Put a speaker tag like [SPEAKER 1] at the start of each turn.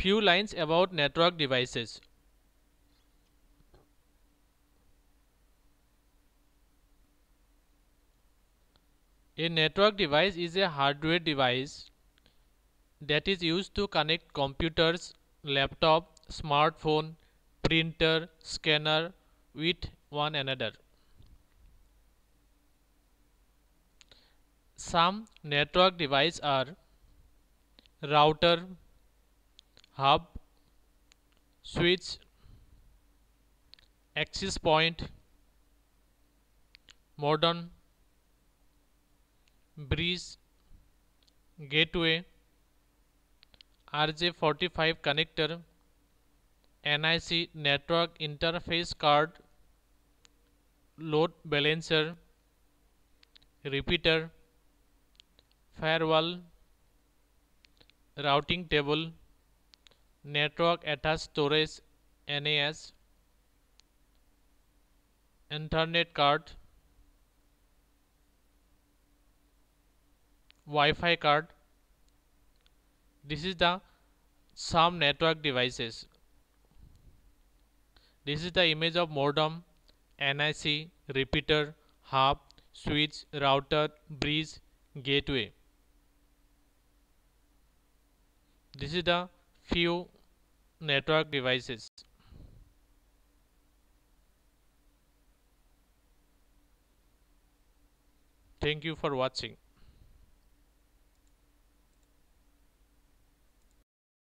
[SPEAKER 1] few lines about network devices. A network device is a hardware device that is used to connect computers, laptop, smartphone, printer, scanner with one another. Some network devices are router, hub, switch, access point, modem, bridge, gateway, RJ45 connector, NIC network interface card, load balancer, repeater, firewall, routing table, network attached storage NAS, Ethernet card, Wi-Fi card. This is the some network devices. This is the image of modem, NIC, repeater, hub, switch, router, bridge, gateway. This is the few network devices. Thank you for watching.